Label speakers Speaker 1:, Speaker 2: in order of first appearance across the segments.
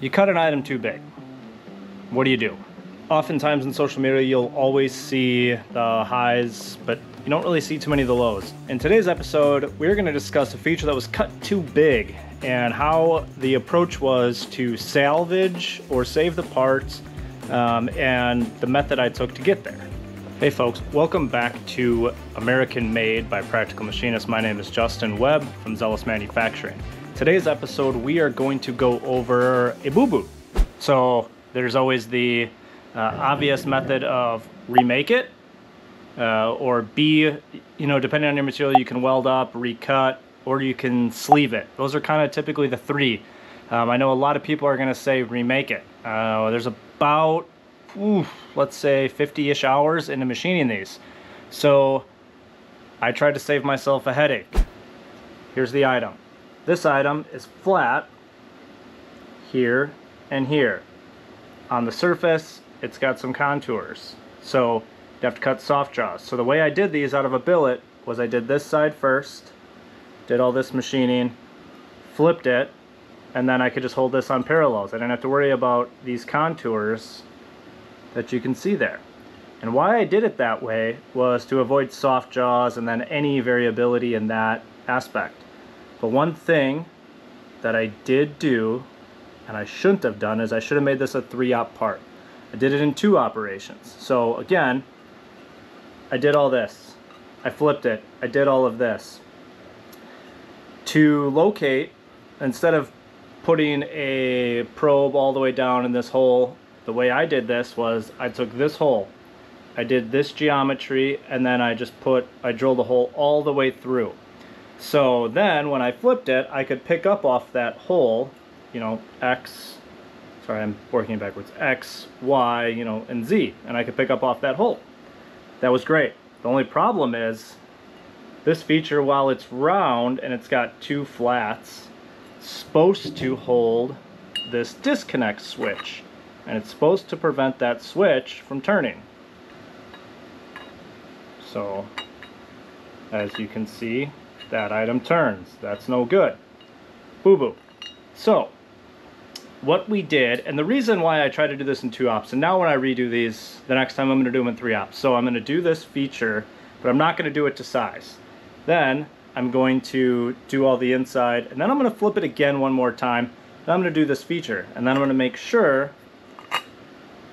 Speaker 1: You cut an item too big. What do you do? Oftentimes in social media, you'll always see the highs, but you don't really see too many of the lows. In today's episode, we're going to discuss a feature that was cut too big and how the approach was to salvage or save the parts um, and the method I took to get there. Hey folks, welcome back to American Made by Practical Machinist. My name is Justin Webb from Zealous Manufacturing. Today's episode, we are going to go over a boo-boo. So there's always the uh, obvious method of remake it, uh, or B, you know, depending on your material, you can weld up, recut, or you can sleeve it. Those are kind of typically the three. Um, I know a lot of people are going to say remake it. Uh, there's about oof, let's say 50-ish hours into machining these. So I tried to save myself a headache. Here's the item. This item is flat here and here. On the surface, it's got some contours. So you have to cut soft jaws. So the way I did these out of a billet was I did this side first, did all this machining, flipped it, and then I could just hold this on parallels. I didn't have to worry about these contours that you can see there. And why I did it that way was to avoid soft jaws and then any variability in that aspect. But one thing that I did do, and I shouldn't have done, is I should have made this a three-op part. I did it in two operations. So again, I did all this. I flipped it. I did all of this. To locate, instead of putting a probe all the way down in this hole the way I did this was I took this hole, I did this geometry, and then I just put, I drilled a hole all the way through. So then when I flipped it, I could pick up off that hole, you know, X, sorry, I'm working backwards, X, Y, you know, and Z, and I could pick up off that hole. That was great. The only problem is this feature, while it's round and it's got two flats, supposed to hold this disconnect switch and it's supposed to prevent that switch from turning. So, as you can see, that item turns. That's no good. Boo-boo. So, what we did, and the reason why I try to do this in two ops, and now when I redo these, the next time I'm going to do them in three ops. So I'm going to do this feature, but I'm not going to do it to size. Then I'm going to do all the inside, and then I'm going to flip it again one more time. Then I'm going to do this feature, and then I'm going to make sure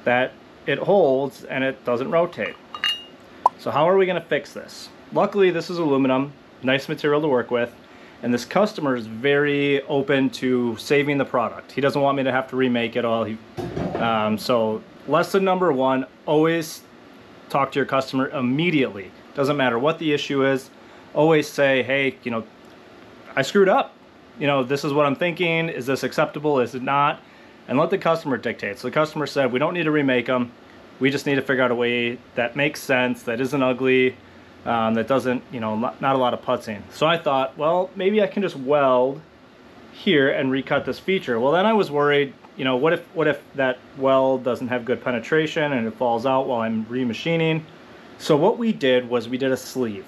Speaker 1: that it holds and it doesn't rotate. So how are we going to fix this? Luckily this is aluminum, nice material to work with, and this customer is very open to saving the product. He doesn't want me to have to remake it all. He, um, so lesson number one, always talk to your customer immediately. Doesn't matter what the issue is, always say, hey, you know, I screwed up. You know, this is what I'm thinking. Is this acceptable? Is it not? and let the customer dictate. So the customer said, we don't need to remake them. We just need to figure out a way that makes sense, that isn't ugly, um, that doesn't, you know, not a lot of putzing. So I thought, well, maybe I can just weld here and recut this feature. Well, then I was worried, you know, what if what if that weld doesn't have good penetration and it falls out while I'm remachining? So what we did was we did a sleeve.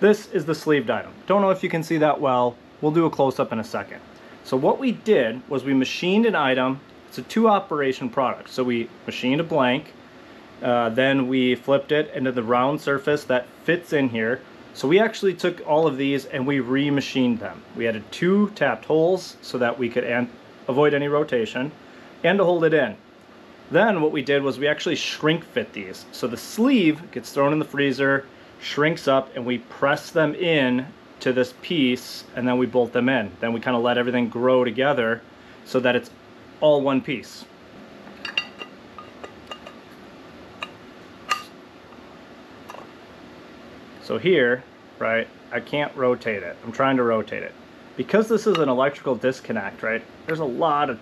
Speaker 1: This is the sleeved item. Don't know if you can see that well. We'll do a close-up in a second. So what we did was we machined an item it's a two operation product. So we machined a blank, uh, then we flipped it into the round surface that fits in here. So we actually took all of these and we remachined them. We added two tapped holes so that we could avoid any rotation and to hold it in. Then what we did was we actually shrink fit these. So the sleeve gets thrown in the freezer, shrinks up, and we press them in to this piece and then we bolt them in. Then we kind of let everything grow together so that it's all one piece. So here, right, I can't rotate it. I'm trying to rotate it. Because this is an electrical disconnect, right, there's a lot of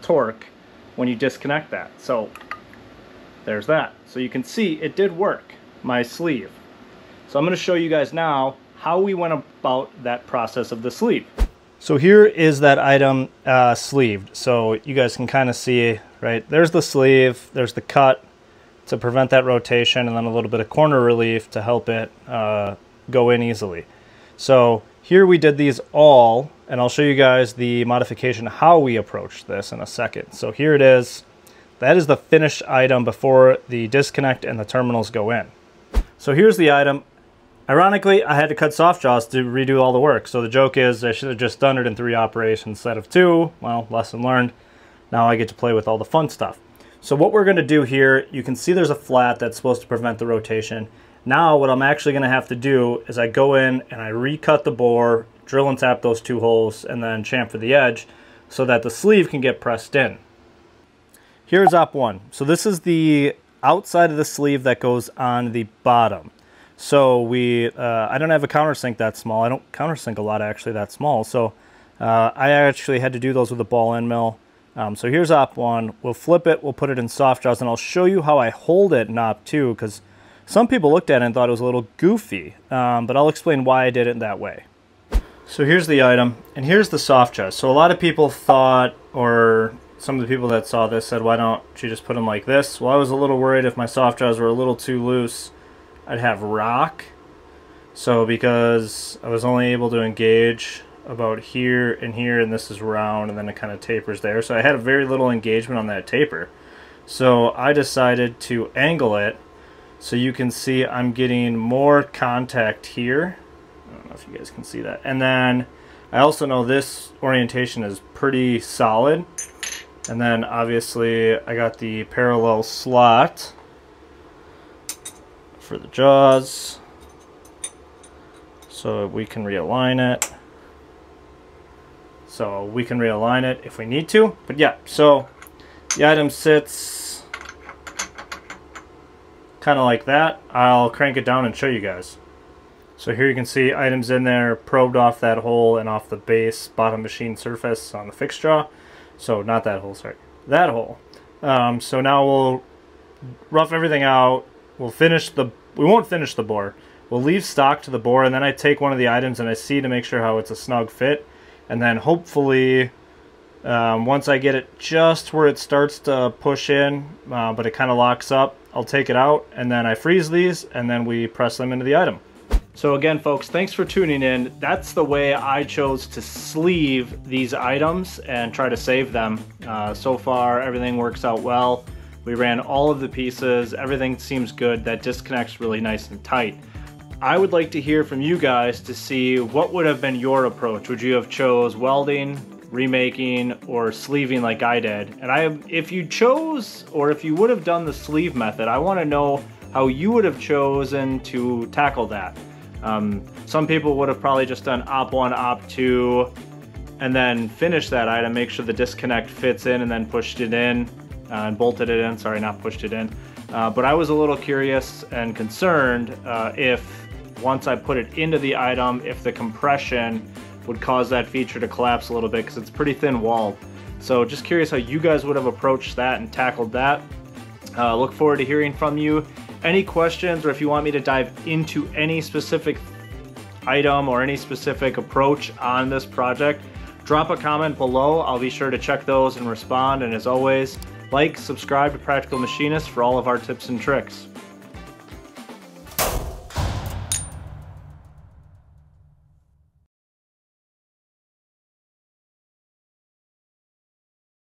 Speaker 1: torque when you disconnect that. So there's that. So you can see it did work, my sleeve. So I'm going to show you guys now how we went about that process of the sleeve. So here is that item uh, sleeved. So you guys can kind of see, right, there's the sleeve, there's the cut to prevent that rotation, and then a little bit of corner relief to help it uh, go in easily. So here we did these all, and I'll show you guys the modification, how we approach this in a second. So here it is. That is the finished item before the disconnect and the terminals go in. So here's the item. Ironically, I had to cut soft jaws to redo all the work. So the joke is I should have just done it in three operations instead of two. Well, lesson learned. Now I get to play with all the fun stuff. So what we're going to do here, you can see there's a flat that's supposed to prevent the rotation. Now what I'm actually going to have to do is I go in and I recut the bore, drill and tap those two holes, and then chamfer the edge so that the sleeve can get pressed in. Here's op one. So this is the outside of the sleeve that goes on the bottom. So we, uh, I don't have a countersink that small. I don't countersink a lot actually that small. So uh, I actually had to do those with a ball end mill. Um, so here's op one. We'll flip it, we'll put it in soft jaws, and I'll show you how I hold it in op two, because some people looked at it and thought it was a little goofy, um, but I'll explain why I did it that way. So here's the item, and here's the soft jaws. So a lot of people thought, or some of the people that saw this said, why don't you just put them like this? Well, I was a little worried if my soft jaws were a little too loose, I'd have rock. So because I was only able to engage about here and here and this is round and then it kind of tapers there. So I had a very little engagement on that taper. So I decided to angle it so you can see I'm getting more contact here. I don't know if you guys can see that. And then I also know this orientation is pretty solid. And then obviously I got the parallel slot for the jaws so we can realign it. So we can realign it if we need to. But yeah, so the item sits kind of like that. I'll crank it down and show you guys. So here you can see items in there probed off that hole and off the base bottom machine surface on the fixed jaw. So not that hole, sorry. That hole. Um, so now we'll rough everything out. We'll finish the, we won't finish the bore. We'll leave stock to the bore and then I take one of the items and I see to make sure how it's a snug fit and then hopefully um, once I get it just where it starts to push in uh, but it kind of locks up I'll take it out and then I freeze these and then we press them into the item. So again folks thanks for tuning in that's the way I chose to sleeve these items and try to save them. Uh, so far everything works out well. We ran all of the pieces everything seems good that disconnects really nice and tight. I would like to hear from you guys to see what would have been your approach. Would you have chose welding, remaking, or sleeving like I did? And I, if you chose, or if you would have done the sleeve method, I want to know how you would have chosen to tackle that. Um, some people would have probably just done op one, op two, and then finished that item, make sure the disconnect fits in, and then pushed it in uh, and bolted it in. Sorry, not pushed it in. Uh, but I was a little curious and concerned uh, if once I put it into the item if the compression would cause that feature to collapse a little bit because it's pretty thin walled. So just curious how you guys would have approached that and tackled that. Uh, look forward to hearing from you. Any questions or if you want me to dive into any specific item or any specific approach on this project, drop a comment below. I'll be sure to check those and respond. And as always, like, subscribe to Practical Machinist for all of our tips and tricks.